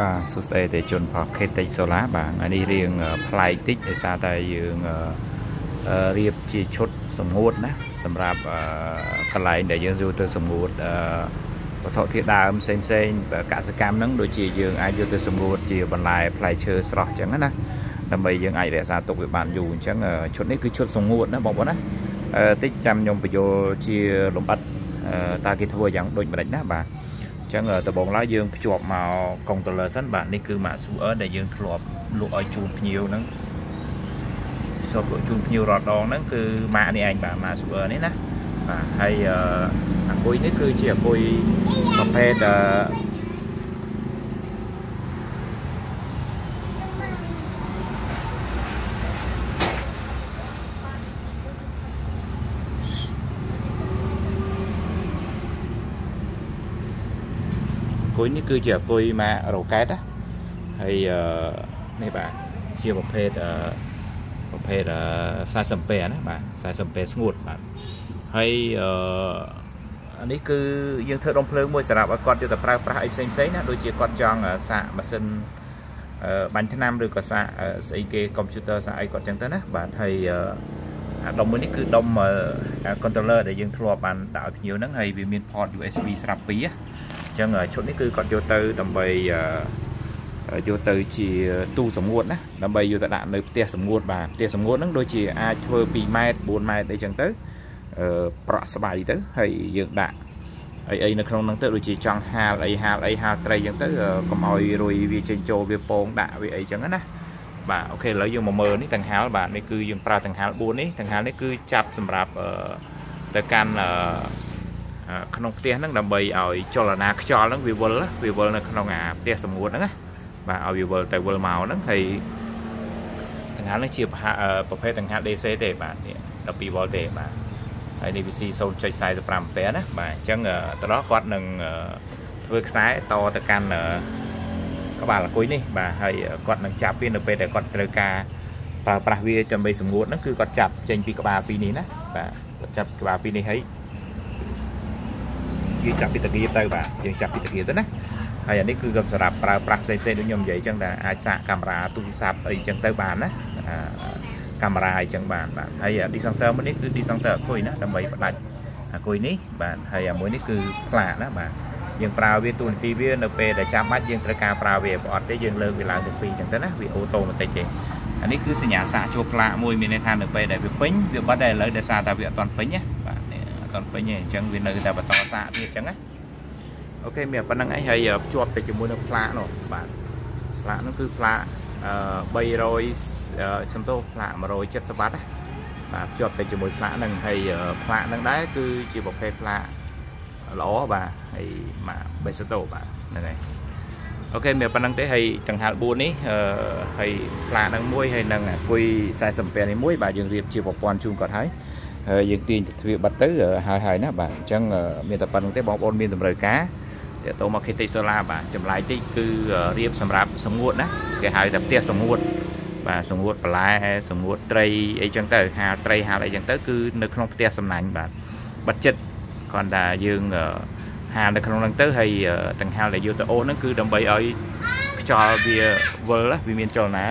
បាទសួស្តីទេជនផល KTech Solar បាទថ្ងៃនេះរៀងប្លែកតិចដោយសារតែយើងរៀបជាឈុតសម្ងួតណាសម្រាប់កន្លែងដែលយើងយកទៅសម្ងួតវត្ថុធាតុដើមផ្សេងផ្សេងកសកម្មហ្នឹងដូចជាយើងអាចយកទៅសម្ងួតជាបន្លែផ្លែឈើស្រស់អញ្ចឹងណាដើម្បីយើងអាចរក្សាទុកវាបានយូរអញ្ចឹងឈុតនេះគឺឈុតសម្ងួតណាបងប្អូនណាតិចចាំខ្ញុំបញ្យល់ជាលម្អិតតើគេធ្វើយ៉ាងដូចម្ដេចណាបាទ អញ្ចឹងដំបូងឡើយយើងភ្ជាប់មកកុងតូលឺសិនបាទនេះគឺម៉ាក Super ដែលយើងធ្លាប់លក់ឲ្យជូនភ្ញៀវហ្នឹងចូលលក់ជូនភ្ញៀវរាល់ដងហ្នឹងគឺម៉ាកនេះឯងបាទម៉ាក Super នេះណាបាទហើយអាគុយនេះគឺជាអាគុយប្រភេទ គុយនេះគឺជាអគុយម៉ាករ៉ូកែតណាហើយនេះបាទជាប្រភេទប្រភេទ40ពេណាបាទ40ពេស្ងួតបាទហើយអឺអានេះគឺយើងធ្វើដុំភ្លើងមួយសម្រាប់ឲ្យគាត់យកទៅប្រើប្រាស់អីផ្សេងផ្សេងណាដូចជាគាត់ចង់សាកម៉ាស៊ីនបាញ់ថ្នាំឬក៏សាកស្អីគេកុំព្យូទ័រសាកអីគាត់ចឹងទៅណាបាទហើយអាដុំមួយនេះគឺដុំ controller ដែលយើងធ្លាប់បានដាក់ឲ្យភ្ញៀវហ្នឹងហើយវាមាន port USB ស្រាប់ពីរ អញ្ចឹងឈុតនេះគឺគាត់យកទៅដើម្បីយកទៅជាទូសម្ងួតណាដើម្បីយកទៅដាក់នៅផ្ទះសម្ងួតបាទផ្ទះសម្ងួតហ្នឹងដូចជាអាចធ្វើ2ម៉ែត្រ4ម៉ែត្រអីចឹងទៅប្រក់ស្បៃទៅហើយយើងដាក់អីអីនៅក្នុងហ្នឹងទៅដូចជាចង់ហាលអីហាលអីហាលត្រីចឹងទៅកុំឲ្យរុយវាចេញចូលវាពងដាក់វាអីចឹងណាបាទអូខេឥឡូវយើងមកមើលនេះតង្ហាលបាទនេះគឺយើងប្រើតង្ហាល4នេះតង្ហាលនេះគឺចាប់សម្រាប់ទៅកាន់ ក្នុងផ្ទះហ្នឹងដើម្បីឲ្យចលនាខ្យល់ហ្នឹងវាវិលវាវិលនៅក្នុងអាផ្ទះសម្ងួតហ្នឹងណាបាទឲ្យវាវិលទៅវិលមកហ្នឹងហើយតង្ហាលនេះជាប្រភេទតង្ហាល DC ទេបាទនេះ12 V ទេបាទហើយនេះ VC 0.45 A ណាបាទអញ្ចឹងទៅដល់គាត់នឹងធ្វើខ្សែតទៅកាន់ក្បាលអគុយនេះបាទហើយគាត់នឹងចាប់វានៅពេលដែលគាត់ត្រូវការប្រើប្រាស់វាដើម្បីសម្ងួតហ្នឹងគឺគាត់ចាប់ចេញពីក្បាលពីរនេះណាបាទគាត់ចាប់ក្បាលពីរនេះហើយ យើងចាប់ពីតាគៀបទៅបាទយើងចាប់ពីតាគៀបទៅណាហើយអានេះគឺសម្រាប់ប្រើប្រាស់ផ្សេងផ្សេងដូចខ្ញុំនិយាយអញ្ចឹងថាអាចសាកកាមេរ៉ាទូរស័ព្ទអីអញ្ចឹងទៅបានណាកាមេរ៉ាអីចឹងបានបាទហើយ descenter មួយនេះគឺ descenter អគុយណាដើម្បីផ្ដាច់អគុយនេះបាទហើយអាមួយនេះគឺផ្លាកណាបាទយើងប្រើវាទូនាទីវានៅពេលដែលចាំបាច់យើងត្រូវការប្រើវាបើអត់ទេយើងលើកវាឡើងទៅពីរចឹងទៅណាវាអូតូម៉ាទិកទេអានេះគឺសញ្ញាសាកជួផ្លាកមួយមានន័យថានៅពេលដែលវាពេញវាបាត់តែឥឡូវដោយសារតែវាអត់ទាន់ពេញណាបាទនេះ អត់ទាន់ពេញទេអញ្ចឹងវានៅតែបន្តសាកទៀតអញ្ចឹងណាអូខេមានប៉ុណ្្នឹងឯងហើយភ្ជាប់ទៅជាមួយនឹងផ្លាកនោះបាទផ្លាកនោះគឺផ្លាក300សំទោសផ្លាក170វ៉ាត់ណាបាទភ្ជាប់ទៅជាមួយផ្លាកហ្នឹងហើយផ្លាកហ្នឹងដែរគឺជាប្រភេទផ្លាកល្អបាទហើយមកបេសូតូបាទហ្នឹងហើយអូខេមានប៉ុណ្្នឹងទេហើយចង្ហាល់4នេះហើយផ្លាកហ្នឹងមួយហើយនឹងអគុយ40នេះមួយបាទយើងរៀបជាប្រព័ន្ធជូនគាត់ហើយ ហើយយើងទាញទៅទ្វាបាត់ទៅហើយហើយណាបាទអញ្ចឹងមានតែប៉ុណ្្នឹងទេបងប្អូនមានតម្រូវការតើតោមក KT Solar បាទចម្លើយតិចគឺរៀបសម្រាប់សម្ងួតណាគេហៅថាផ្ទះសម្ងួតបាទសង្ងួតបន្លែសង្ងួតត្រីអីចឹងទៅហាលត្រីហាលអីចឹងទៅគឺនៅក្នុងផ្ទះសំណាញ់បាទបាត់ចិត្តគ្រាន់តែយើងហាលនៅក្នុងហ្នឹងទៅហើយទាំងហាលដែលយកទៅអូសហ្នឹងគឺដើម្បីឲ្យខ្យល់វាវិលវាមានចលនា